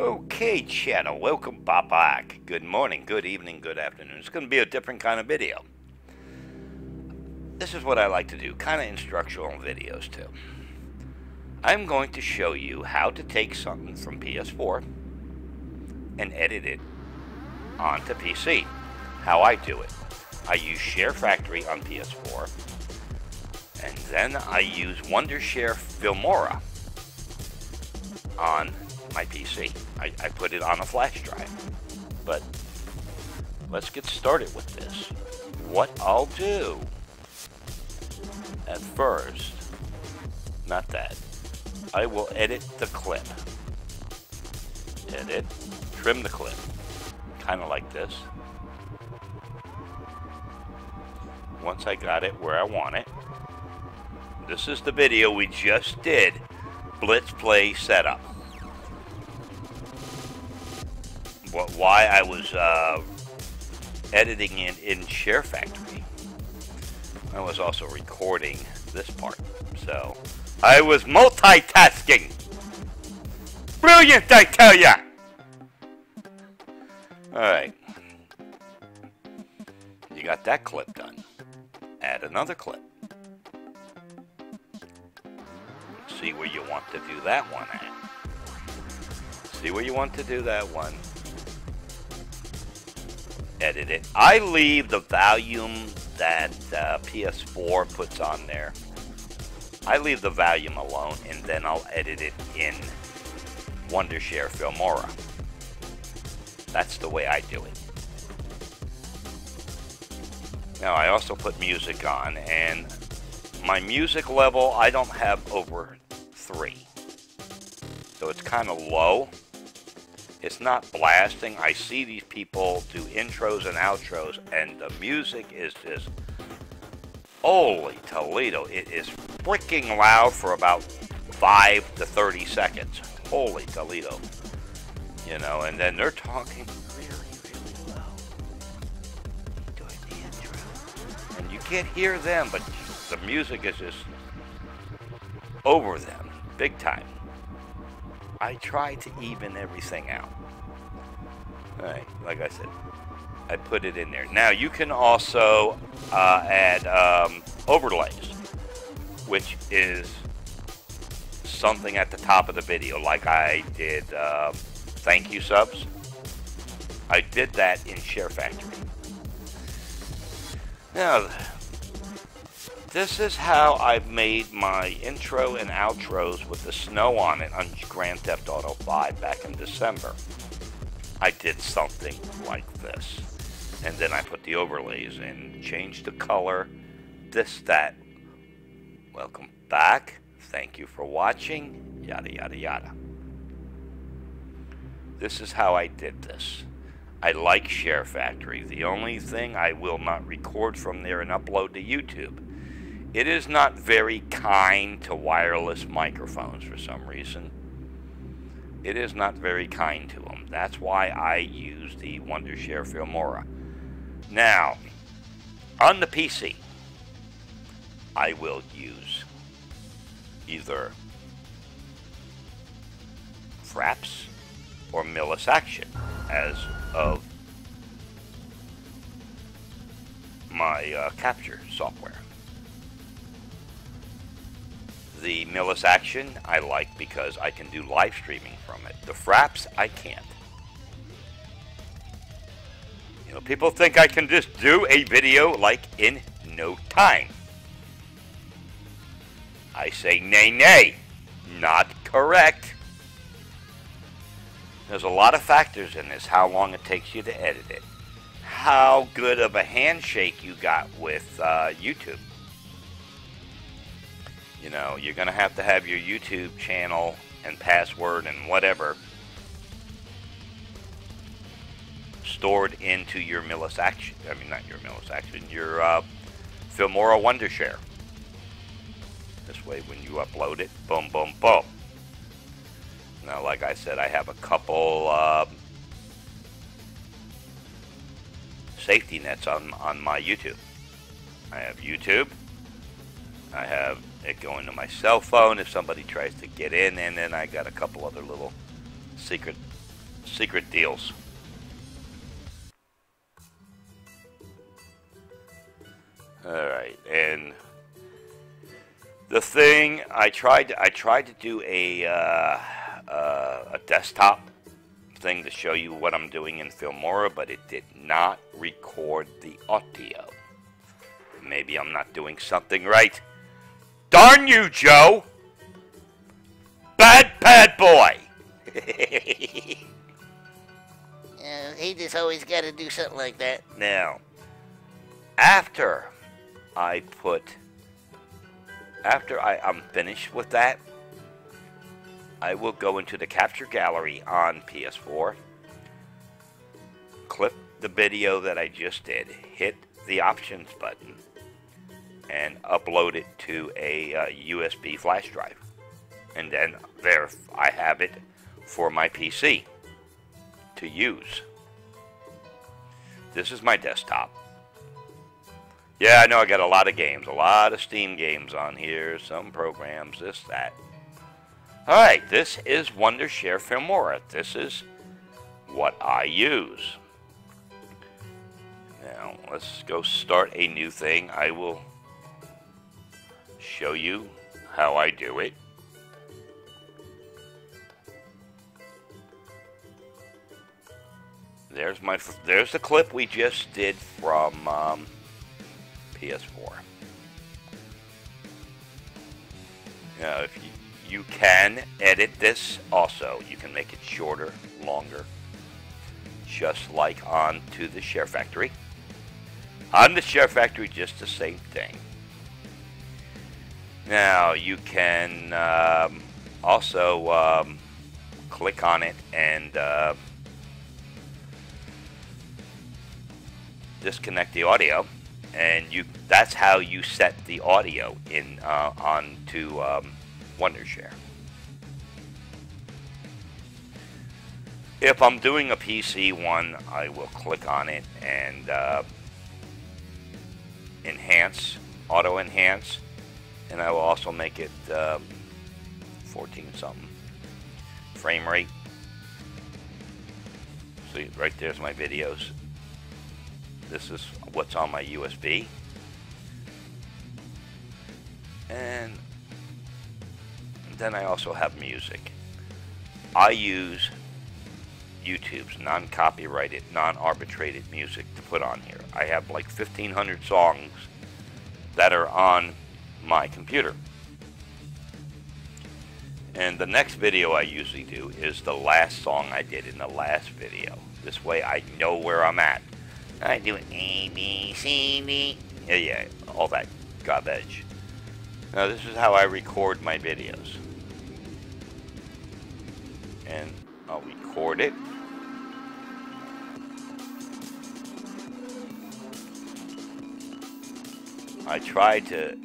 Okay, channel, welcome back. Good morning, good evening, good afternoon. It's going to be a different kind of video. This is what I like to do, kind of instructional videos too. I'm going to show you how to take something from PS4 and edit it onto PC. How I do it. I use Share Factory on PS4, and then I use Wondershare Filmora on my PC. I, I put it on a flash drive. But let's get started with this. What I'll do at first, not that, I will edit the clip. Edit, trim the clip, kind of like this. Once I got it where I want it, this is the video we just did, Blitz Play Setup. Why I was uh, editing it in Share Factory. I was also recording this part. So I was multitasking. Brilliant, I tell ya! Alright. You got that clip done. Add another clip. See where you want to do that one at. See where you want to do that one edit it. I leave the volume that uh, PS4 puts on there. I leave the volume alone and then I'll edit it in Wondershare Filmora. That's the way I do it. Now I also put music on and my music level I don't have over 3. So it's kind of low. It's not blasting. I see these people do intros and outros, and the music is just holy Toledo. It is freaking loud for about five to 30 seconds. Holy Toledo. You know, and then they're talking really, really intro. And you can't hear them, but the music is just over them, big time. I try to even everything out. Alright, like I said, I put it in there. Now, you can also uh, add um, overlays, which is something at the top of the video, like I did uh, thank you subs. I did that in Share Factory. Now, this is how I've made my intro and outros with the snow on it on Grand Theft Auto 5 back in December. I did something like this. And then I put the overlays in, changed the color, this, that. Welcome back. Thank you for watching. Yada, yada, yada. This is how I did this. I like Share Factory. The only thing I will not record from there and upload to YouTube it is not very kind to wireless microphones for some reason. It is not very kind to them. That's why I use the Wondershare Filmora. Now, on the PC, I will use either Fraps or Millis Action as of my uh, capture software. The Millis Action I like because I can do live streaming from it. The Fraps I can't. You know, people think I can just do a video like in no time. I say nay nay. Not correct. There's a lot of factors in this. How long it takes you to edit it. How good of a handshake you got with uh, YouTube. You know, you're going to have to have your YouTube channel and password and whatever stored into your Millis Action. I mean, not your Millis Action, your uh, Filmora Wondershare. This way, when you upload it, boom, boom, boom. Now, like I said, I have a couple uh, safety nets on, on my YouTube. I have YouTube. I have it going to my cell phone if somebody tries to get in, and then I got a couple other little secret secret deals. Alright, and the thing I tried to, I tried to do a uh, uh, a desktop thing to show you what I'm doing in Filmora, but it did not record the audio. Maybe I'm not doing something right. Darn you, Joe! Bad, bad boy! Uh, he just always got to do something like that. Now, after I put, after I, I'm finished with that, I will go into the capture gallery on PS4, clip the video that I just did, hit the options button, and upload it to a uh, USB flash drive. And then there I have it for my PC to use. This is my desktop. Yeah, I know I got a lot of games, a lot of Steam games on here, some programs, this, that. Alright, this is Wondershare Filmora. This is what I use. Now, let's go start a new thing. I will show you how I do it. There's my there's the clip we just did from um, PS4. Now, if you you can edit this also. You can make it shorter, longer, just like on to the Share Factory. On the Share Factory, just the same thing. Now, you can um, also um, click on it and uh, disconnect the audio and you that's how you set the audio in uh, onto um, Wondershare. If I'm doing a PC one, I will click on it and uh, enhance, auto enhance, and I will also make it um, 14 something frame rate. See, right there's my videos. This is what's on my USB. And then I also have music. I use YouTube's non-copyrighted, non-arbitrated music to put on here. I have like 1,500 songs that are on my computer. And the next video I usually do is the last song I did in the last video. This way I know where I'm at. I do A, B, C, D. Yeah, yeah, all that garbage. Now this is how I record my videos. And I'll record it. I tried to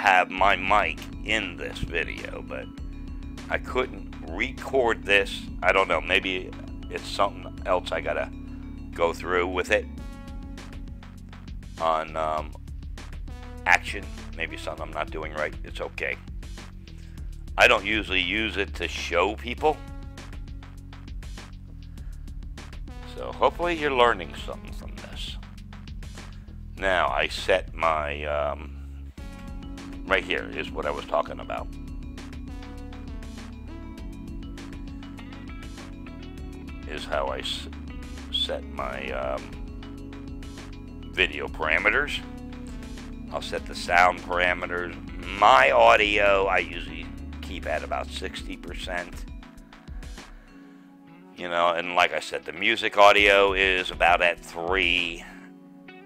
have my mic in this video, but I couldn't record this. I don't know, maybe it's something else I gotta go through with it on um, action. Maybe something I'm not doing right. It's okay. I don't usually use it to show people. So hopefully you're learning something from this. Now I set my, um, right here is what I was talking about. Is how I set my um, video parameters. I'll set the sound parameters. My audio, I usually keep at about 60%. You know, and like I said, the music audio is about at 3.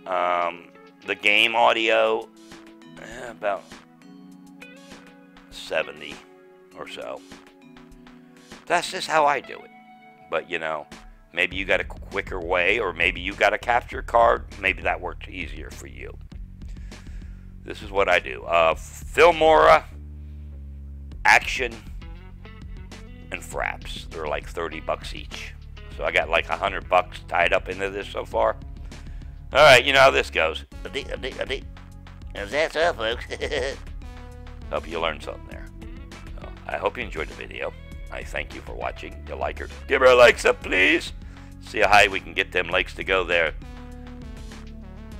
Um, the game audio, eh, about 70 or so. That's just how I do it. But, you know, maybe you got a quicker way, or maybe you got a capture card. Maybe that works easier for you. This is what I do. Uh, Filmora, Action, and Fraps. They're like 30 bucks each. So I got like 100 bucks tied up into this so far. All right, you know how this goes. As that's all, folks. Hope you learned something there. So I hope you enjoyed the video. I thank you for watching. You like her? Give her a likes up, please. See how high we can get them likes to go there.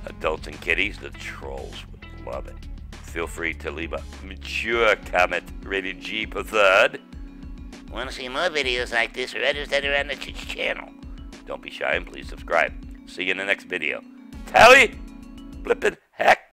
Adults and kiddies, the trolls would love it. Feel free to leave a mature comment rated G per third. Want to see more videos like this or others that are on the ch- channel? Don't be shy and please subscribe. See you in the next video. Tally, flippin' heck.